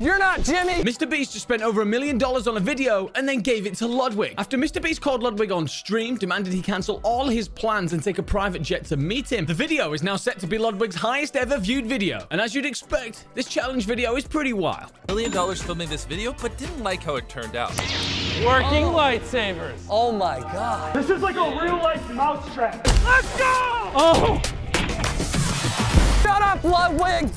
You're not Jimmy. Mr. Beast just spent over a million dollars on a video and then gave it to Ludwig. After Mr. Beast called Ludwig on stream, demanded he cancel all his plans and take a private jet to meet him. The video is now set to be Ludwig's highest ever viewed video. And as you'd expect, this challenge video is pretty wild. Million dollars filming this video, but didn't like how it turned out. Working lightsabers. Oh, oh my god. This is like a real life mousetrap. Oh! Shut up, Ludwig.